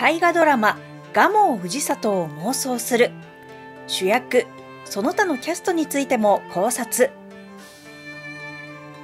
大河ドラマ蒲生氏里を妄想する。主役その他のキャストについても考察。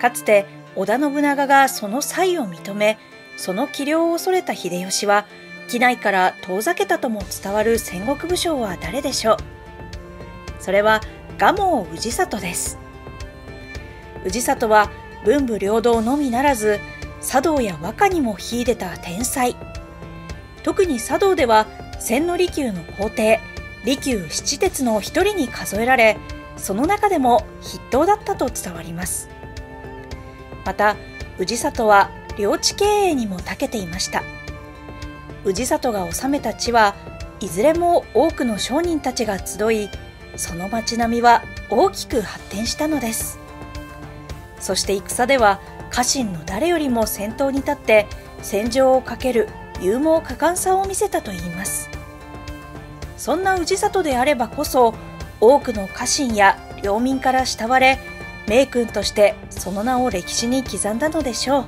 かつて織田信長がその才を認めその器量を恐れた秀吉は機内から遠ざけたとも伝わる戦国武将は誰でしょう。それは蒲生氏里です。氏里は文武両道のみならず茶道や和歌にも秀でた天才。特に茶道では千利休の皇帝利休七鉄の一人に数えられその中でも筆頭だったと伝わります。また氏里は領地経営にも長けていました。氏里が治めた地はいずれも多くの商人たちが集いその町並みは大きく発展したのです。そして戦では家臣の誰よりも先頭に立って戦場をかける勇猛果敢さを見せたといいます。そんな氏里であればこそ多くの家臣や領民から慕われ名君としてその名を歴史に刻んだのでしょう。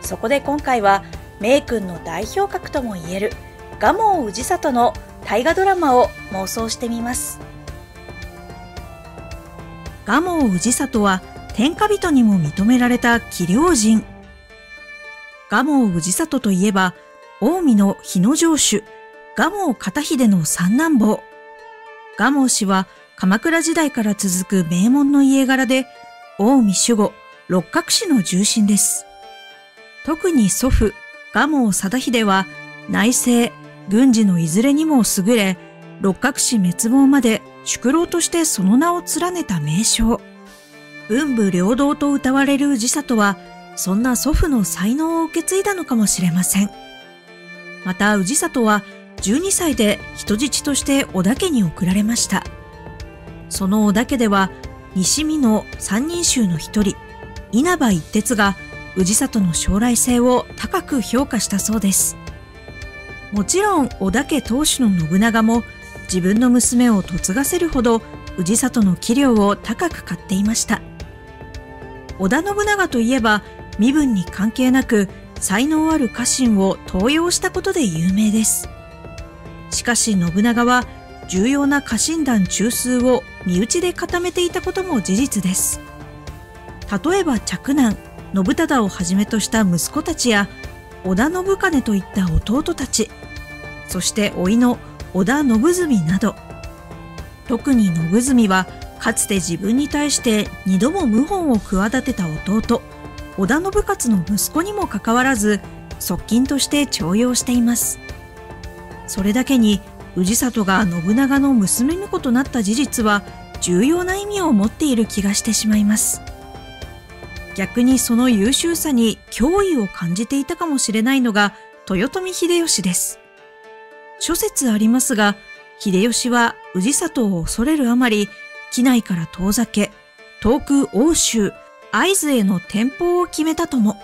そこで今回は名君の代表格ともいえる蒲生氏里の大河ドラマを妄想してみます。蒲生氏里は天下人にも認められた器量人。蒲生氏里といえば近江の日野城主蒲生片秀の三男坊。蒲生氏は鎌倉時代から続く名門の家柄で近江守護六角氏の重臣です。特に祖父蒲生貞秀は内政軍事のいずれにも優れ六角氏滅亡まで宿老としてその名を連ねた名将。文武両道と謳われる氏里はそんな祖父の才能を受け継いだのかもしれません。また氏里は12歳で人質として織田家に送られました。その織田家では西見の三人衆の一人稲葉一徹が氏里の将来性を高く評価したそうです。もちろん織田家当主の信長も自分の娘を嫁がせるほど氏里の器量を高く買っていました。織田信長といえば身分に関係なく才能ある家臣を登用したことで有名です。しかし信長は重要な家臣団中枢を身内で固めていたことも事実です。例えば嫡男信忠をはじめとした息子たちや織田信兼といった弟たち。そして甥の織田信純など。特に信純はかつて自分に対して二度も謀反を企てた弟。織田信勝の息子にもかかわらず側近として重用しています。それだけに氏里が信長の娘婿となった事実は重要な意味を持っている気がしてしまいます。逆にその優秀さに脅威を感じていたかもしれないのが豊臣秀吉です。諸説ありますが秀吉は氏里を恐れるあまり機内から遠ざけ遠く欧州会津への転封を決めたとも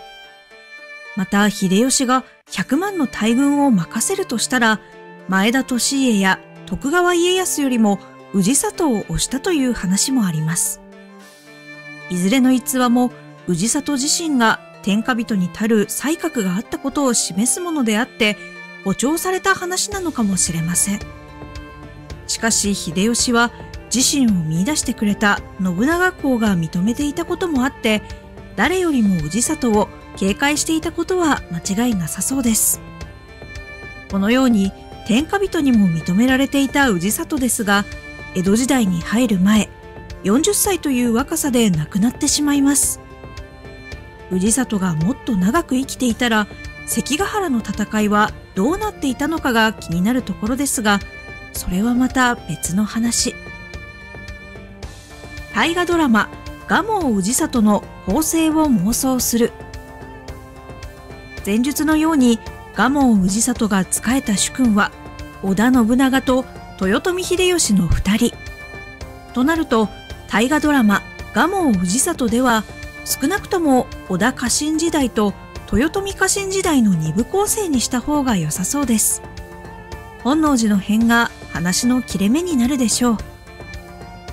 また秀吉が100万の大軍を任せるとしたら前田利家や徳川家康よりも氏里を推したという話もあります。いずれの逸話も氏里自身が天下人に足る才覚があったことを示すものであって、誇張された話なのかもしれません。しかし秀吉は自身を見出してくれた信長公が認めていたこともあって、誰よりも氏里を警戒していたことは間違いなさそうです。このように天下人にも認められていた氏里ですが、江戸時代に入る前、40歳という若さで亡くなってしまいます。氏里がもっと長く生きていたら、関ヶ原の戦いはどうなっていたのかが気になるところですが、それはまた別の話。大河ドラマ、蒲生氏里の法制を妄想する。前述のように蒲生氏里が仕えた主君は織田信長と豊臣秀吉の2人。となると大河ドラマ蒲生氏里では少なくとも織田家臣時代と豊臣家臣時代の2部構成にした方が良さそうです。本能寺の変が話の切れ目になるでしょう。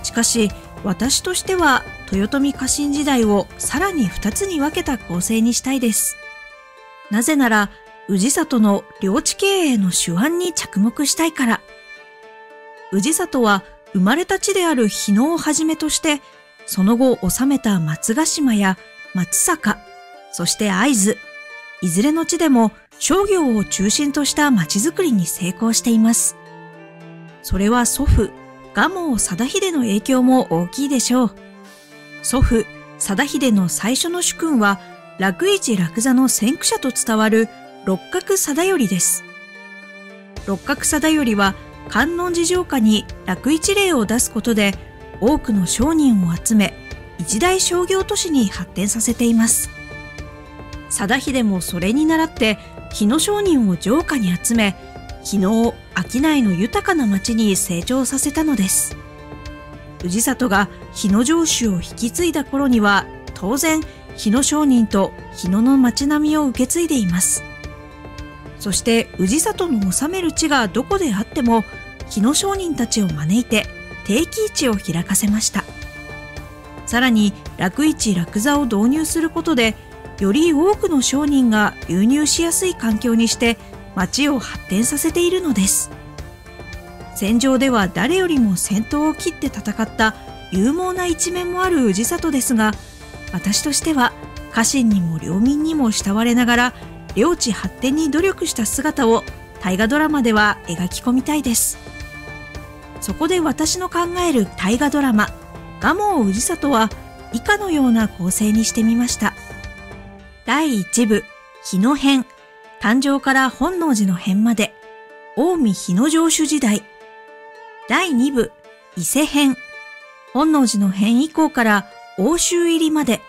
しかし私としては豊臣家臣時代をさらに2つに分けた構成にしたいです。なぜなら氏里の領地経営の手腕に着目したいから。氏里は生まれた地である日野をはじめとして、その後治めた松ヶ島や松坂、そして会津、いずれの地でも商業を中心とした町づくりに成功しています。それは祖父、蒲生貞秀の影響も大きいでしょう。祖父、貞秀の最初の主君は、楽市楽座の先駆者と伝わる六角貞頼です。六角貞頼は観音寺城下に楽一令を出すことで多くの商人を集め一大商業都市に発展させています。貞秀もそれに倣って日野商人を城下に集め日野を商いの豊かな町に成長させたのです。氏里が日野城主を引き継いだ頃には当然日野商人と日野の町並みを受け継いでいます。そして氏里の治める地がどこであっても日野商人たちを招いて定期市を開かせましたさらに楽市楽座を導入することでより多くの商人が流入しやすい環境にして町を発展させているのです戦場では誰よりも先頭を切って戦った勇猛な一面もある氏里ですが私としては家臣にも領民にも慕われながら領地発展に努力した姿を大河ドラマでは描き込みたいです。そこで私の考える大河ドラマ、蒲生氏里は以下のような構成にしてみました。第1部、日野編、誕生から本能寺の編まで、近江日野城主時代。第2部、伊勢編、本能寺の編以降から欧州入りまで、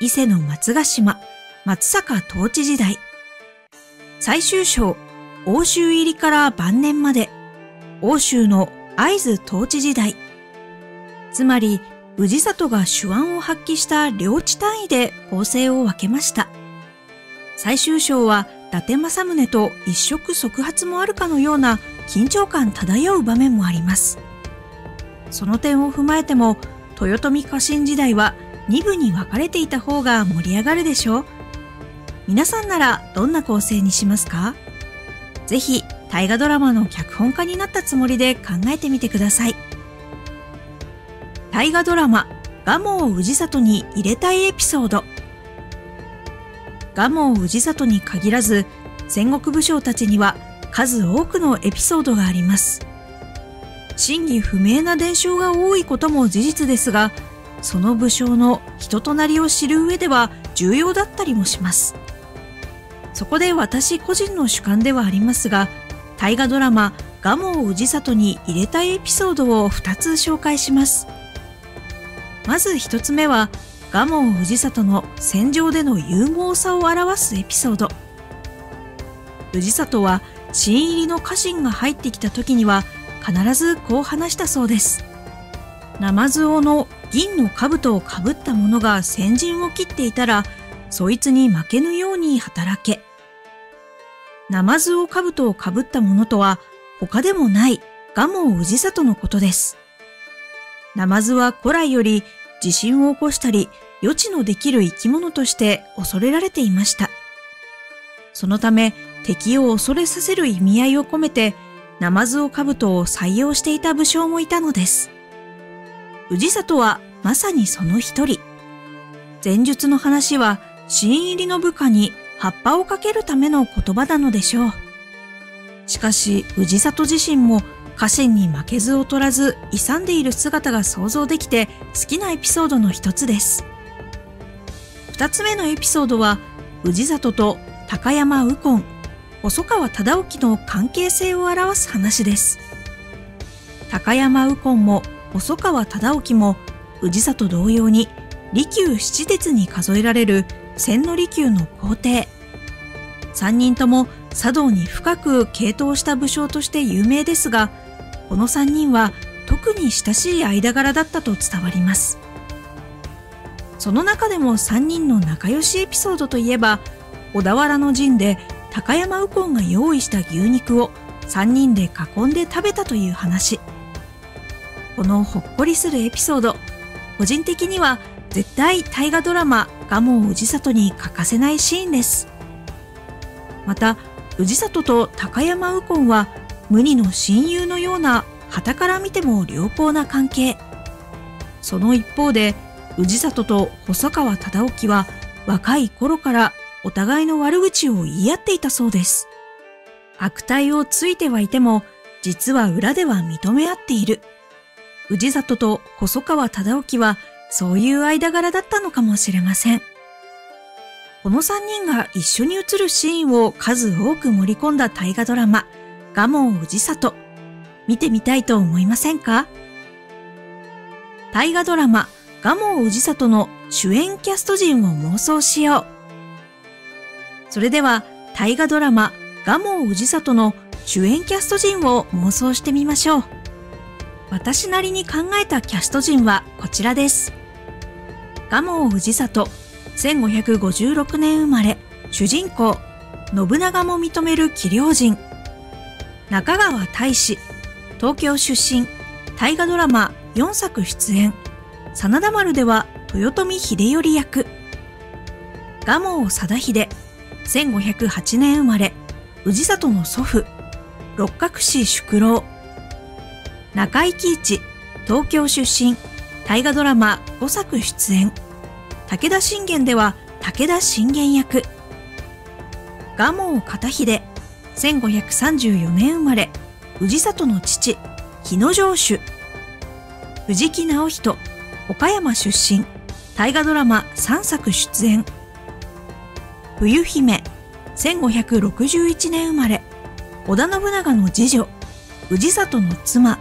伊勢の松ヶ島、松坂統治時代。最終章、欧州入りから晩年まで、欧州の会津統治時代。つまり、氏里が手腕を発揮した領地単位で構成を分けました。最終章は、達政宗と一触即発もあるかのような緊張感漂う場面もあります。その点を踏まえても、豊臣家臣時代は2部に分かれていた方が盛り上がるでしょう。皆さんならどんな構成にしますか？ぜひ大河ドラマの脚本家になったつもりで考えてみてください。大河ドラマ、蒲生氏里に入れたいエピソード。蒲生氏里に限らず、戦国武将たちには数多くのエピソードがあります。真偽不明な伝承が多いことも事実ですが、その武将の人となりを知る上では重要だったりもします。そこで私個人の主観ではありますが、大河ドラマ蒲生氏里に入れたいエピソードを2つ紹介します。まず1つ目は、蒲生氏里の戦場での勇猛さを表すエピソード。氏里は新入りの家臣が入ってきた時には必ずこう話したそうです。ナマズ王の銀の兜をかぶった者が先陣を切っていたら、そいつに負けぬように働け。ナマズオカブトをかぶったものとは他でもないガモ氏里のことです。ナマズは古来より地震を起こしたり余地のできる生き物として恐れられていました。そのため敵を恐れさせる意味合いを込めてナマズオカブトを採用していた武将もいたのです。氏里はまさにその一人。前述の話は新入りの部下に葉っぱをかけるための言葉なのでしょう。しかし、氏里自身も家臣に負けず劣らず勇んでいる姿が想像できて好きなエピソードの一つです。二つ目のエピソードは、氏里と高山右近、細川忠興の関係性を表す話です。高山右近も細川忠興も氏里同様に利休七鉄に数えられる千利休の皇帝。三人とも茶道に深く傾倒した武将として有名ですが、この三人は特に親しい間柄だったと伝わります。その中でも三人の仲良しエピソードといえば、小田原の陣で高山右近が用意した牛肉を三人で囲んで食べたという話。このほっこりするエピソード、個人的には絶対大河ドラマ蒲生氏里に欠かせないシーンです。また氏里と高山右近は無二の親友のような旗から見ても良好な関係その一方で氏里と細川忠興は若い頃からお互いの悪口を言い合っていたそうです悪態をついてはいても実は裏では認め合っている氏里と細川忠興はそういう間柄だったのかもしれません。この3人が一緒に映るシーンを数多く盛り込んだ大河ドラマ、蒲生氏里。見てみたいと思いませんか？大河ドラマ、蒲生氏里の主演キャスト陣を妄想しよう。それでは、大河ドラマ、蒲生氏里の主演キャスト陣を妄想してみましょう。私なりに考えたキャスト陣はこちらです。蒲生氏里、1556年生まれ、主人公、信長も認める器量人。中川大志、東京出身、大河ドラマ4作出演。真田丸では豊臣秀頼役。蒲生貞秀、1508年生まれ、氏里の祖父、六角氏宿老。中井貴一、東京出身、大河ドラマ。5作出演。武田信玄では。武田信玄役。蒲生片秀、1534年生まれ、氏里の父、日野城主。藤木直人、岡山出身、大河ドラマ3作出演。冬姫、1561年生まれ、織田信長の次女、氏里の妻。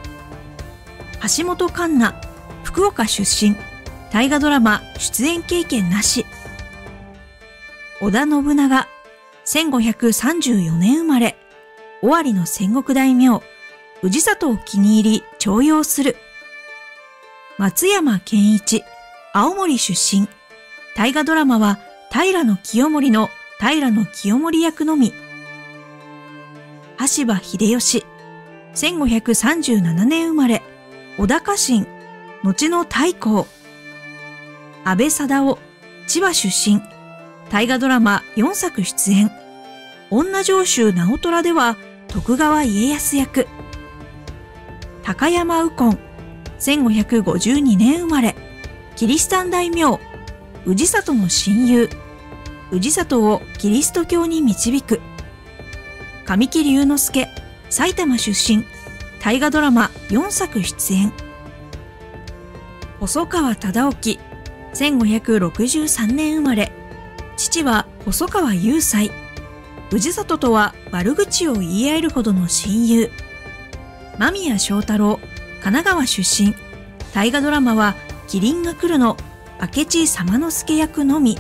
橋本環奈、福岡出身、大河ドラマ出演経験なし。織田信長、1534年生まれ、尾張の戦国大名、氏里を気に入り重用する。松山健一、青森出身、大河ドラマは平清盛の平清盛役のみ。橋場秀吉、1537年生まれ、小高新、後の太閤。安倍貞夫、千葉出身。大河ドラマ4作出演。女城主直虎では徳川家康役。高山右近、1552年生まれ。キリシタン大名、氏里の親友。氏里をキリスト教に導く。神木隆之介、埼玉出身。大河ドラマ4作出演。細川忠興、1563年生まれ。父は細川雄斎。氏里とは悪口を言い合えるほどの親友。間宮祥太郎、神奈川出身。大河ドラマは、麒麟が来るの、明智様之助役のみ。伊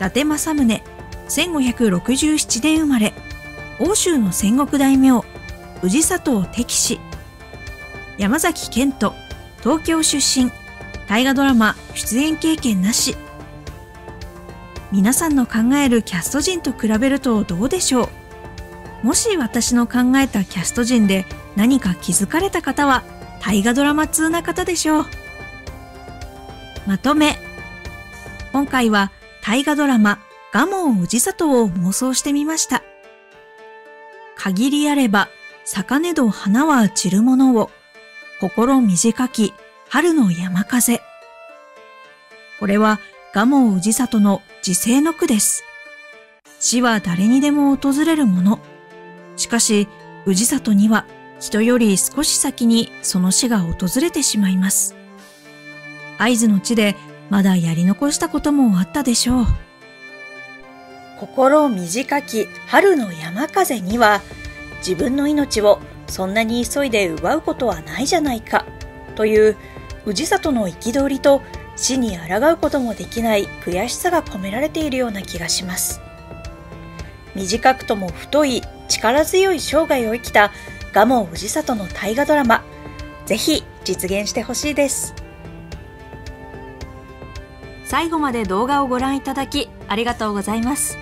達政宗、1567年生まれ。欧州の戦国大名、氏里敵士山崎賢人東京出身大河ドラマ出演経験なし皆さんの考えるキャスト陣と比べるとどうでしょう？もし私の考えたキャスト陣で何か気づかれた方は大河ドラマ通な方でしょうまとめ今回は大河ドラマ蒲生氏里を妄想してみました限りあれば坂根戸花は散るものを、心短き春の山風。これは蒲生氏里の時世の句です。死は誰にでも訪れるもの。しかし、氏里には人より少し先にその死が訪れてしまいます。合図の地でまだやり残したこともあったでしょう。心短き春の山風には自分の命をそんなに急いで奪うことはないじゃないかという氏里の憤りと死に抗うこともできない悔しさが込められているような気がします短くとも太い力強い生涯を生きた蒲生氏里の大河ドラマ。ぜひ実現してほしいです。最後まで動画をご覧いただきありがとうございます。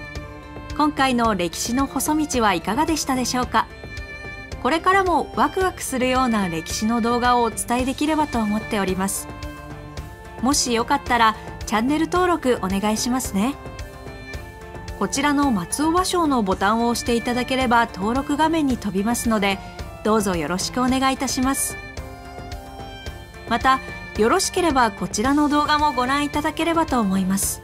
今回の歴史の細道はいかがでしたでしょうか？これからもワクワクするような歴史の動画をお伝えできればと思っております。もしよかったらチャンネル登録お願いしますね。こちらの松尾芭蕉のボタンを押していただければ登録画面に飛びますのでどうぞよろしくお願いいたします。またよろしければこちらの動画もご覧いただければと思います。